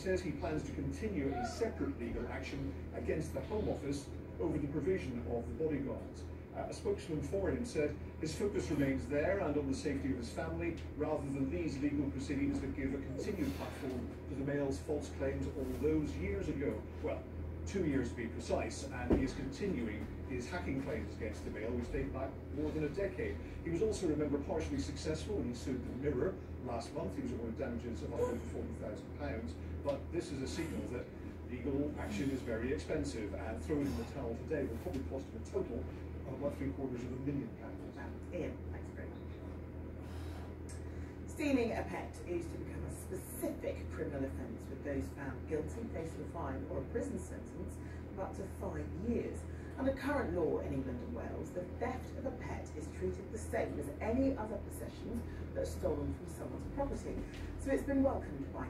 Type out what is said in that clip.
says he plans to continue a separate legal action against the Home Office over the provision of the bodyguards. Uh, a spokesman for him said his focus remains there and on the safety of his family rather than these legal proceedings that give a continued platform to the Mail's false claims all those years ago. Well, two years to be precise, and he is continuing his hacking claims against the Mail, which date back more than a decade. He was also, remember, partially successful when he sued the Mirror last month. He was awarded damages of over £40,000, but this is a signal that legal action is very expensive, and throwing in the towel today will probably cost him a total of about three quarters of a million pounds. Ian, thanks very much. Stealing a pet is to become a criminal offence with those found guilty facing a fine or a prison sentence of up to five years. Under current law in England and Wales, the theft of a pet is treated the same as any other possessions that are stolen from someone's property. So it's been welcomed by